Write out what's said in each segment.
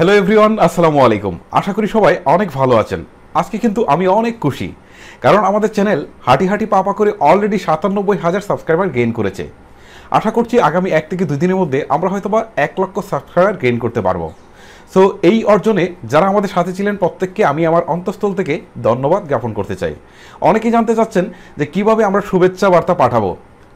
Hello everyone আসসালামু আলাইকুম। আশা করি সবাই অনেক ভালো আছেন। আজকে কিন্তু আমি অনেক খুশি, কারণ আমাদের চ্যানেল হাঁটি হাঁটি পাপা করে অলরেডি সাতানব্বই হাজার সাবস্ক্রাইবার গেইন করেছে। আশা করছি আগামী এক থেকে দুই দিনের মধ্যে আমরা হয়তো বা এক লক্ষ সাবস্ক্রাইবার গেইন করতে পারব। সো এই অর্জনে যারা আমাদের সাথে ছিলেন প্রত্যেককে আমি আমার অন্তঃস্থল থেকে ধন্যবাদ জ্ঞাপন করতে চাই। অনেকেই জানতে চাচ্ছেন যে কীভাবে আমরা শুভেচ্ছা বার্তা পাঠাবো।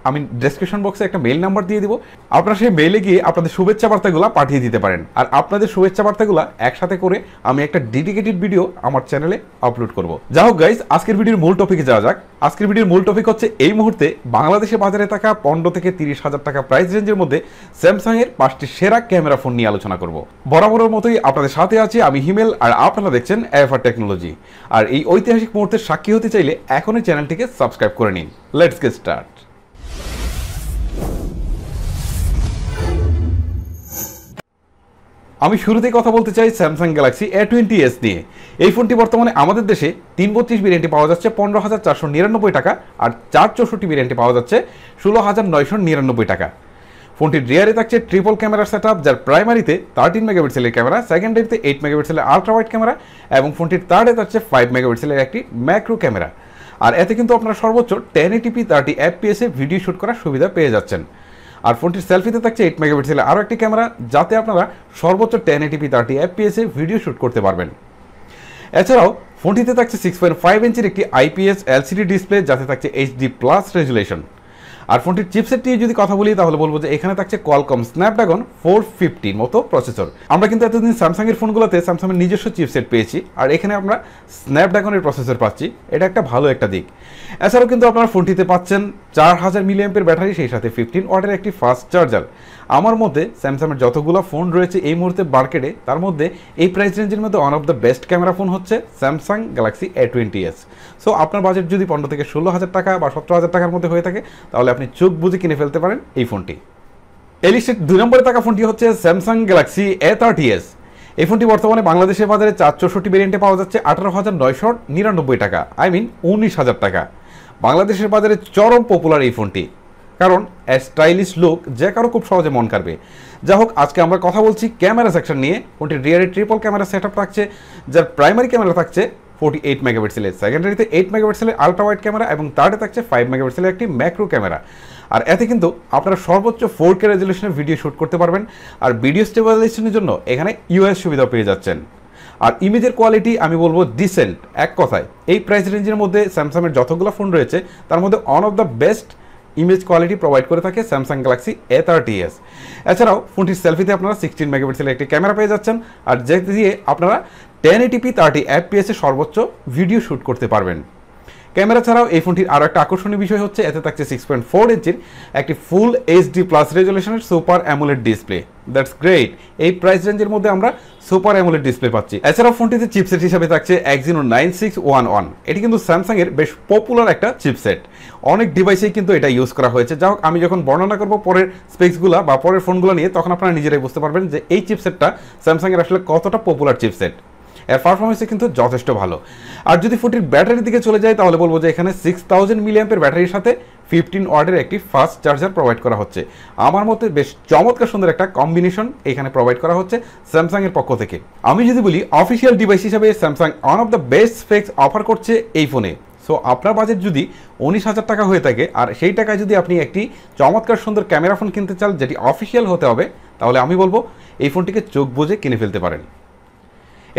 আমি ডেসক্রিপশন বক্সে একটা মেইল নাম্বার দিয়ে দিব। আপনারা সেই মেইলে গিয়ে আপনাদের শুভেচ্ছা বার্তাগুলো পাঠিয়ে দিতে পারেন। আর আপনাদের শুভেচ্ছা বার্তাগুলো একসাথে করে আমি একটা ডেডিকেটেড ভিডিও আমার চ্যানেলে আপলোড করব। যা হোক গাইজ আজকের ভিডিওর মূল টপিকে যাওয়া যাক। আজকের ভিডিওর মূল টপিক হচ্ছে এই মুহূর্তে বাংলাদেশে বাজারে থাকা পনেরো থেকে তিরিশ হাজার টাকা প্রাইস রেঞ্জের মধ্যে স্যামসাং এর পাঁচটি সেরা ক্যামেরা ফোন নিয়ে আলোচনা করব। বরাবরের মতোই আপনাদের সাথে আছি আমি হিমেল আর আপনারা দেখছেন এফআর টেকনোলজি আর এই ঐতিহাসিক মুহূর্তের সাক্ষী হতে চাইলে এখনই চ্যানেলটিকে সাবস্ক্রাইব করে নিন। লেটস গেট স্টার্ট আমি শুরুতেই কথা বলতে চাই Samsung Galaxy A twenty S নিয়ে। এই ফোনটি বর্তমানে আমাদের দেশে তিন বত্রিশ ভেরিয়েন্টে পাওয়া যাচ্ছে, পনেরো হাজার চারশো নিরানব্বই টাকা আর চার চৌষট্টি ভেরিয়েন্টে পাওয়া যাচ্ছে ষোলো হাজার নয়শো নিরানব্বই টাকা। ফোনটির রিয়ারে থাকছে ট্রিপল ক্যামেরার সেট আপ যার প্রাইমারিতে থার্টিন মেগাপিক্সেলের ক্যামেরা সেকেন্ডারিতে এইট মেগাপিক্সেলের আলট্রা ওয়াইড ক্যামেরা এবং ফোনটির থার্ডে থাকছে ফাইভ মেগাপিক্সেলের একটি ম্যাক্রো ক্যামেরা আর এতে কিন্তু আপনারা সর্বোচ্চ টেন এটিপি থার্টি এফপিএসে ভিডিও শ্যুট করার সুবিধা পেয়ে যাচ্ছেন। আর ফোনটির সেলফিতে থাকছে এইট মেগাপিক্সেলের আরও একটি ক্যামেরা, যাতে আপনারা সর্বোচ্চ টেন এটিপি থার্টি এফপিএসে ভিডিও শ্যুট করতে পারবেন। এছাড়াও, ফোনটিতে থাকছে সিক্স পয়েন্ট ফাইভ ইঞ্চির একটি আইপিএস এলসিডি ডিসপ্লে যাতে থাকছে এইচডি প্লাস রেজুলেশন আর ফোনটির চিপসেট নিয়ে যদি কথা বলি, তাহলে বলব যে এখানে থাকছে কলকম স্ন্যাপড্রাগন ফোর ফিফটির মতো প্রসেসর আমরা কিন্তু এতদিন স্যামসাং এর ফোনগুলোতে স্যামসাংয়ের নিজস্ব চিপসেট পেয়েছি, আর এখানে আমরা স্ন্যাপড্রাগনের প্রসেসর পাচ্ছি। এটা একটা ভালো একটা দিক। এছাড়াও কিন্তু আপনারা ফোনটিতে পাচ্ছেন চার হাজার মিলিয়াম্পের ব্যাটারি, সেই সাথে ফিফটিন ওয়াটের একটি ফাস্ট চার্জার আমার মধ্যে স্যামসাংয়ের যতগুলো ফোন রয়েছে এই মুহূর্তে মার্কেটে তার মধ্যে এই প্রাইস রেঞ্জের মধ্যে one of the best camera phone হচ্ছে Samsung Galaxy A twenty S so আপনার বাজেট যদি পনেরো থেকে ষোলো হাজার টাকা বা সতেরো হাজার টাকার মধ্যে হয়ে থাকে, তাহলে আপনি চোখ বুঝে কিনে ফেলতে পারেন এই ফোনটি এই লিস্টের দুই নম্বরে থাকা ফোনটি হচ্ছে Samsung Galaxy A thirty S এই ফোনটি বর্তমানে বাংলাদেশের বাজারে চার চৌষট্টি ভেরিয়েন্টে পাওয়া যাচ্ছে আঠারো হাজার নয়শো নিরানব্বই টাকা আই মিন উনিশ হাজার টাকা। বাংলাদেশের বাজারে চরম পপুলার এই ফোনটি। কারণ স্টাইলিশ লুক যে কারও খুব সহজে মন কাড়বে। যা হোক, আজকে আমরা কথা বলছি ক্যামেরা সেকশন নিয়ে। ফোনটির রিয়ারে ট্রিপল ক্যামেরা সেট থাকছে, যার প্রাইমারি ক্যামেরা থাকছে ফোর্টি এইট মেগাপিক্সেলের সেকেন্ডারিতে এইট মেগাপিক্সেলের আলট্রা ওয়াইড ক্যামেরা এবং থার্ডে থাকছে ফাইভ মেগাপিক্সেলের একটি ম্যাক্রো ক্যামেরা আর এতে কিন্তু আপনারা সর্বোচ্চ ফোর কে রেজলিউশনে ভিডিও শ্যুট করতে পারবেন। আর ভিডিও স্টেবিলাইজেশনের জন্য এখানে ইউএস সুবিধা পেয়ে যাচ্ছেন। আর ইমেজের কোয়ালিটি আমি বলব ডিসেন্ট এক কথায়। এই প্রাইস রেঞ্জের মধ্যে স্যামসাংয়ের যতগুলো ফোন রয়েছে, তার মধ্যে one of the best image quality provide করে থাকে Samsung Galaxy A thirty S এছাড়াও ফোনটির সেলফিতে আপনারা সিক্সটিন মেগাপিক্সেলের একটি ক্যামেরা পেয়ে যাচ্ছেন, আর যে দিয়ে আপনারা টেন এটিপি থার্টি এফপিএসে সর্বোচ্চ ভিডিও শ্যুট করতে পারবেন। ক্যামেরা ছাড়াও এই ফোনটির আরও একটা আকর্ষণীয় বিষয় হচ্ছে, এতে থাকছে সিক্স পয়েন্ট ফোর ইঞ্চির একটি full HD plus রেজুলেশনের super amoled display that's great এই প্রাইস রেঞ্জের মধ্যে আমরা সুপার অ্যামুলেট ডিসপ্লে পাচ্ছি। এছাড়াও ফোনটিতে চিপসেট হিসাবে থাকছে Exynos nine six one one এটি কিন্তু স্যামসাংয়ের বেশ পপুলার একটা চিপসেট অনেক ডিভাইসেই কিন্তু এটা ইউজ করা হয়েছে। যা হোক, আমি যখন বর্ণনা করব পরের স্পেক্সগুলো বা পরের ফোনগুলো নিয়ে, তখন আপনারা নিজেরাই বুঝতে পারবেন যে এই চিপসেটটা স্যামসাংয়ের আসলে কতটা পপুলার চিপসেট এর পারফরমেন্সে কিন্তু যথেষ্ট ভালো। আর যদি ফোনটির ব্যাটারির দিকে চলে যায় তাহলে বলব যে এখানে সিক্স থাউজেন্ড মিলিয়াম্পের ব্যাটারির সাথে ফিফটিন ওয়ার্ডের একটি ফাস্ট চার্জার প্রোভাইড করা হচ্ছে। আমার মতে বেশ চমৎকার সুন্দর একটা কম্বিনেশন এখানে প্রোভাইড করা হচ্ছে স্যামসাংয়ের পক্ষ থেকে। আমি যদি বলি অফিসিয়াল ডিভাইস হিসাবে Samsung one of the best specs offer করছে এই ফোনে সো আপনার বাজেট যদি উনিশ হাজার টাকা হয়ে থাকে, আর সেই টাকায় যদি আপনি একটি চমৎকার সুন্দর ক্যামেরা ফোন কিনতে চান, যেটি অফিসিয়াল হতে হবে, তাহলে আমি বলব এই ফোনটিকে চোখ বুঝে কিনে ফেলতে পারেন।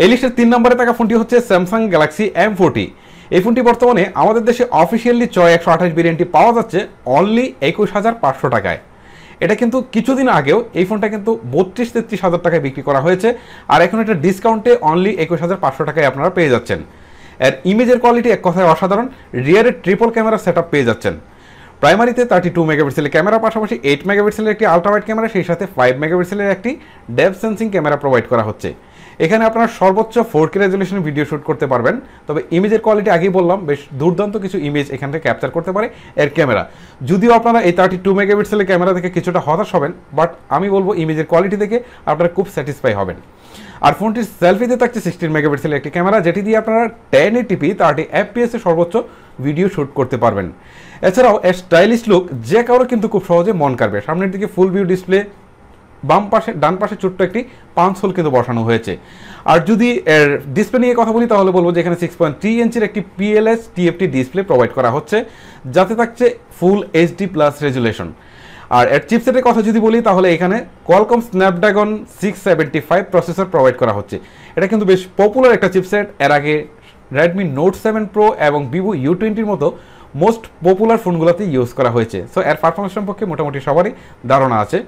এই লিস্টের তিন নম্বরে থাকা ফোনটি হচ্ছে স্যামসাং গ্যালাক্সি এম ফোরটি এই ফোনটি বর্তমানে আমাদের দেশে অফিসিয়ালি ছয় একশো আঠাশ ভেরিয়েন্টটি পাওয়া যাচ্ছে অনলি একুশ হাজার পাঁচশো টাকায়। এটা কিন্তু কিছুদিন আগেও এই ফোনটা কিন্তু বত্রিশ তেত্রিশ হাজার টাকায় বিক্রি করা হয়েছে, আর এখন এটা ডিসকাউন্টে অনলি একুশ হাজার পাঁচশো টাকায় আপনারা পেয়ে যাচ্ছেন। এর ইমেজের কোয়ালিটি এক কথায় অসাধারণ রিয়ারের ট্রিপল ক্যামেরা সেট পেয়ে যাচ্ছেন। প্রাইমারিতে থার্টি টু মেগাপিক্সেলের ক্যামেরা পাশাপাশি এইট মেগাপিক্সেলের একটি আলট্রাওয়াইড ক্যামেরা সেই সাথে ফাইভ মেগাপিক্সেলের একটি ডেপ সেন্সিং ক্যামেরা প্রোভাইড করা হচ্ছে। এখানে আপনারা সর্বোচ্চ four K resolution video shoot করতে পারবেন। তবে ইমেজের কোয়ালিটি আগেই বললাম, বেশ দুর্দান্ত কিছু ইমেজ এখান থেকে ক্যাপচার করতে পারে এর ক্যামেরা যদিও আপনারা এই থার্টি টু মেগাপিক্সেলের ক্যামেরা থেকে কিছুটা হতাশ হবেন বাট আমি বলব ইমেজের কোয়ালিটি দেখে আপনারা খুব স্যাটিসফাই হবেন। আর ফোনটির সেলফিতে থাকছে সিক্সটিন মেগাপিক্সেলের একটি ক্যামেরা যেটি দিয়ে আপনারা টেন এটিপি থার্টি এফপিএসে সর্বোচ্চ ভিডিও শ্যুট করতে পারবেন। এছাড়াও, এর স্টাইলিশ লুক যে কারও কিন্তু খুব সহজে মন কাড়বে। সামনের দিকে ফুল ভিউ ডিসপ্লে বাম পাশে, ডান পাশে ছোট্ট একটি পাঁচ হোল কিন্তু বসানো হয়েছে। আর যদি এর ডিসপ্লে নিয়ে কথা বলি, তাহলে বলব যে এখানে সিক্স পয়েন্ট থ্রি ইঞ্চির একটি পিএলএস টিএফটি ডিসপ্লে প্রোভাইড করা হচ্ছে, যাতে থাকছে ফুল এইচডি প্লাস রেজুলেশন আর এর চিপসেটের কথা যদি বলি, তাহলে এখানে Qualcomm Snapdragon six seventy five processor provide করা হচ্ছে। এটা কিন্তু বেশ পপুলার একটা চিপসেট এর আগে রেডমি নোট সেভেন প্রো এবং ভিভো ইউ টোয়েন্টির মতো মোস্ট পপুলার ফোনগুলোতে ইউজ করা হয়েছে। সো এর পারফরমেন্স সম্পর্কে মোটামুটি সবারই ধারণা আছে।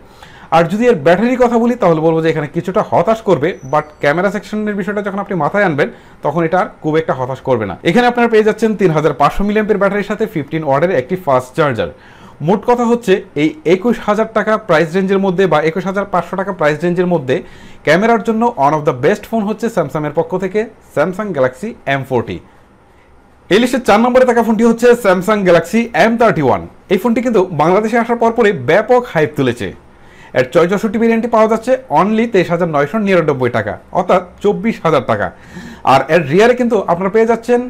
আর যদি এর ব্যাটারির কথা বলি, তাহলে বলব যে এখানে কিছুটা হতাশ করবে বাট ক্যামেরা সেকশনের বিষয়টা যখন আপনি মাথায় আনবেন, তখন এটা আর খুব একটা হতাশ করবে না। এখানে আপনারা পেয়ে যাচ্ছেন তিন হাজার পাঁচশো মিলিয়ামের ব্যাটারির সাথে ফিফটিন ওয়ার্ডের একটি ফাস্ট চার্জার মোট কথা হচ্ছে, এই একুশ হাজার টাকা প্রাইস রেঞ্জের মধ্যে বা একুশ হাজার পাঁচশো টাকা প্রাইস রেঞ্জের মধ্যে ক্যামেরার জন্য one of the best phone হচ্ছে স্যামসাংয়ের পক্ষ থেকে স্যামসাং গ্যালাক্সি এম ফোরটি এই লিস্টের চার নম্বরে থাকা ফোনটি হচ্ছে Samsung Galaxy M thirty one এই ফোনটি কিন্তু বাংলাদেশে আসার পরপরই ব্যাপক হাইপ তুলেছে। এর ছয় চৌষট্টি ভেরিয়েন্টটি পাওয়া যাচ্ছে অনলি তেইশ হাজার নয়শো নিরানব্বই টাকা, অর্থাৎ চব্বিশ হাজার টাকা। আর এর রিয়ারে কিন্তু আপনারা পেয়ে যাচ্ছেন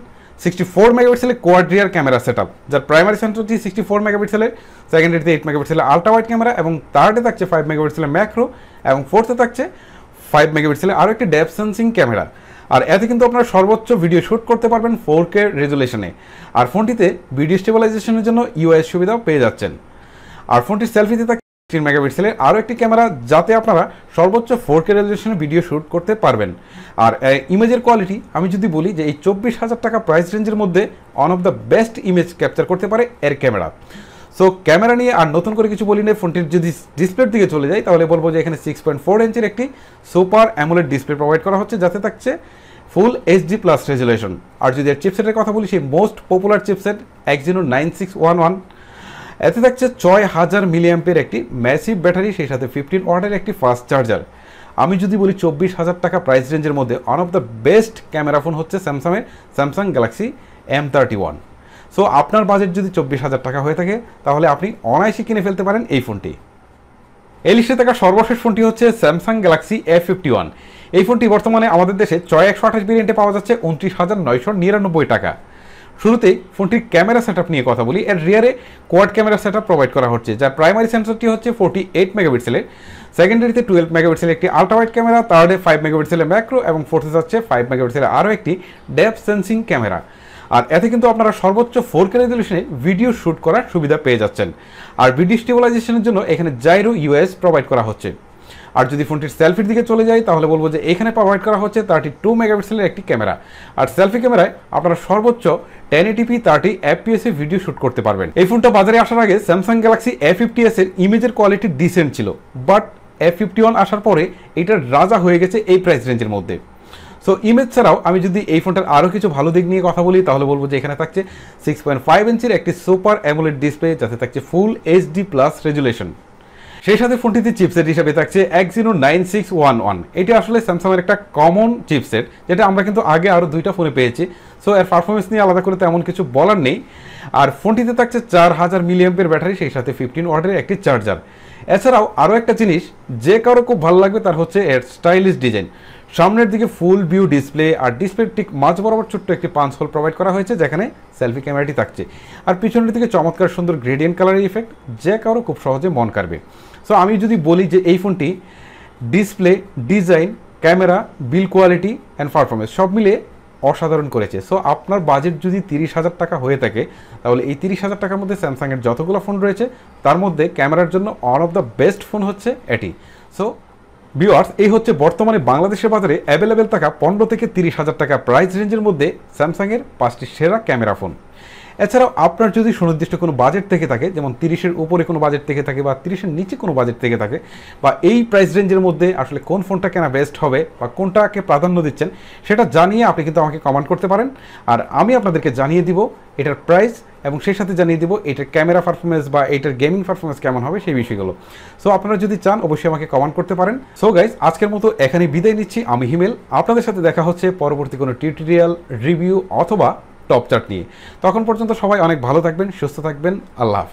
সিক্সটি ফোর মেগাপিক্সেলের quad rear camera set up যার প্রাইমারি সেন্সরটি সিক্সটি ফোর মেগাপিক্সেলের সেকেন্ডারিতে এইট মেগাপিক্সেলের আলট্রা ওয়াইড ক্যামেরা এবং থার্ডে থাকছে ফাইভ মেগাপিক্সেলের ম্যাক্রো এবং ফোর্থে থাকছে ফাইভ মেগাপিক্সেলের আরও একটি ডেপ সেন্সিং ক্যামেরা আর এতে কিন্তু আপনারা সর্বোচ্চ ভিডিও শ্যুট করতে পারবেন ফোর কে রেজুলেশনে আর ফোনটিতে ভিডিও স্টেবিলাইজেশনের জন্য ইউএস সুবিধাও পেয়ে যাচ্ছেন। আর ফোনটির সেলফিতে সিক্সটিন মেগাপিক্সেলের আরও একটি ক্যামেরা যাতে আপনারা সর্বোচ্চ ফোর কে রেজুলেশনে ভিডিও শ্যুট করতে পারবেন। আর ইমেজের কোয়ালিটি আমি যদি বলি যে এই চব্বিশ হাজার টাকা প্রাইস রেঞ্জের মধ্যে one of the best image capture করতে পারে এর ক্যামেরা। সো ক্যামেরা নিয়ে আর নতুন করে কিছু বলি না ফোনটির যদি ডিসপ্লের দিকে চলে যাই, তাহলে বলব যে এখানে সিক্স পয়েন্ট ফোর ইঞ্চের একটি সুপার অ্যামোলেড ডিসপ্লে প্রোভাইড করা হচ্ছে, যাতে থাকছে ফুল এইচডি প্লাস রেজুলেশন আর যদি এর চিপসেটের কথা বলি, সেই most popular chipset Exynos nine six one one এতে থাকছে ছয় হাজার মিলিয়াম্পের একটি ম্যাসিভ ব্যাটারি, সেই সাথে ফিফটিন ওয়াটের একটি ফাস্ট চার্জার। আমি যদি বলি চব্বিশ হাজার টাকা প্রাইস রেঞ্জের মধ্যে one of the best camera phone হচ্ছে স্যামসাংয়ের Samsung Galaxy M thirty one so আপনার বাজেট যদি চব্বিশ হাজার টাকা হয়ে থাকে, তাহলে আপনি অনায়াসে কিনে ফেলতে পারেন এই ফোনটি। এই লিস্টে থাকা সর্বশেষ ফোনটি হচ্ছে Samsung Galaxy A fifty one এই ফোনটি বর্তমানে আমাদের দেশে ছয় একশো আঠাশ ভেরিয়েন্টে পাওয়া যাচ্ছে, উনত্রিশ হাজার নয়শো নিরানব্বই টাকা। শুরুতেই ফোনটির ক্যামেরা সেট নিয়ে কথা বলি। এর রিয়ারে কোয়াড ক্যামেরা সেট প্রোভাইড করা হচ্ছে, যার প্রাইমারি সেন্সরটি হচ্ছে ফোর্টি এইট মেগাপিক্সেলের সেকেন্ডারিতে টুয়েলভ মেগাপিক্সেলের একটি আলট্রাওয়াইড ক্যামেরা থার্ডে ফাইভ মেগাপিক্সেলের ম্যাক্রো এবং ফোর্থে যাচ্ছে ফাইভ মেগাপিক্সেলের আরও একটি ডেপ সেন্সিং ক্যামেরা আর এতে কিন্তু আপনারা সর্বোচ্চ ফোর কে রেজলিউশনে ভিডিও শ্যুট করার সুবিধা পেয়ে যাচ্ছেন। আর ভিডিও স্টেবিলাইজেশনের জন্য এখানে জাইরো ইউএস প্রোভাইড করা হচ্ছে। আর যদি ফোনটির সেলফির দিকে চলে যায় তাহলে বলব যে এখানে প্রোভাইড করা হচ্ছে থার্টি টু মেগাপিক্সেলের একটি ক্যামেরা। আর সেলফি ক্যামেরায় আপনারা সর্বোচ্চ ten eighty p thirty FPS video shoot করতে পারবেন। এই ফোনটা বাজারে আসার আগে স্যামসাং গ্যালাক্সি এ ফিফটি এর ইমেজের কোয়ালিটি ডিসেন্ট ছিল। বাট এ ফিফটি ওয়ান আসার পরে এটার রাজা হয়ে গেছে এই প্রাইস রেঞ্জের মধ্যে। সো ইমেজ ছাড়াও আমি যদি এই ফোনটার আরও কিছু ভালো দিক নিয়ে কথা বলি, তাহলে বলব যে এখানে থাকছে সিক্স পয়েন্ট ফাইভ ইঞ্চির একটি সুপার অ্যামোলেড ডিসপ্লে যাতে থাকছে ফুল এইচডি প্লাস রেজুলেশন সেই সাথে ফোনটিতে চিপসেট হিসেবে থাকছে Exynos nine six one one এটি আসলে স্যামসাংয়ের একটা কমন চিপসেট যেটা আমরা কিন্তু আগে আরও দুইটা ফোনে পেয়েছি। সো এর পারফরমেন্স নিয়ে আলাদা করে তেমন কিছু বলার নেই। আর ফোনটিতে থাকছে চার হাজার মিলিয়াম্পের ব্যাটারি, সেই সাথে ফিফটিন ওয়াটের একটি চার্জার এছাড়াও আরও একটা জিনিস, যে কারও খুব ভালো লাগবে তার হচ্ছে এর স্টাইলিশ ডিজাইন সামনের দিকে ফুল ভিউ ডিসপ্লে আর ডিসপ্লে ঠিক মাঝ বরাবর ছোট্ট একটি পাঁচ হোল প্রোভাইড করা হয়েছে, যেখানে সেলফি ক্যামেরাটি থাকছে। আর পিছনের দিকে চমৎকার সুন্দর গ্রেডিয়েন্ট কালারের ইফেক্ট যে কারও খুব সহজে মন কাড়বে। সো আমি যদি বলি যে এই ফোনটি display design camera build quality and performance সব মিলে অসাধারণ করেছে। সো আপনার বাজেট যদি তিরিশ হাজার টাকা হয়ে থাকে, তাহলে এই তিরিশ হাজার টাকার মধ্যে স্যামসাংয়ের যতগুলো ফোন রয়েছে, তার মধ্যে ক্যামেরার জন্য one of the best phone হচ্ছে এটি। সো ভিওয়ার্স এই হচ্ছে বর্তমানে বাংলাদেশের বাজারে অ্যাভেলেবেল থাকা পনেরো থেকে তিরিশ হাজার টাকা প্রাইস রেঞ্জের মধ্যে স্যামসাংয়ের পাঁচটি সেরা ক্যামেরা ফোন এছাড়াও আপনার যদি সুনির্দিষ্ট কোনো বাজেট থেকে থাকে, যেমন তিরিশের উপরে কোনো বাজেট থেকে থাকে বা তিরিশের নিচে কোনো বাজেট থেকে থাকে, বা এই প্রাইস রেঞ্জের মধ্যে আসলে কোন ফোনটা কেনা বেস্ট হবে বা কোনটাকে প্রাধান্য দিচ্ছেন, সেটা জানিয়ে আপনি কিন্তু আমাকে কমেন্ট করতে পারেন। আর আমি আপনাদেরকে জানিয়ে দিব এটার প্রাইস এবং সেই সাথে জানিয়ে দিব এটার ক্যামেরা পারফরমেন্স বা এটার গেমিং পারফরমেন্স কেমন হবে সেই বিষয়গুলো। সো আপনারা যদি চান, অবশ্যই আমাকে কমেন্ট করতে পারেন। সো গাইজ আজকের মতো এখানে বিদায় নিচ্ছি। আমি হিমেল, আপনাদের সাথে দেখা হচ্ছে পরবর্তী কোনো টিউটোরিয়াল রিভিউ অথবা টপ চার্ট নিয়ে। তখন পর্যন্ত সবাই অনেক ভালো থাকবেন সুস্থ থাকবেন আল্লাহ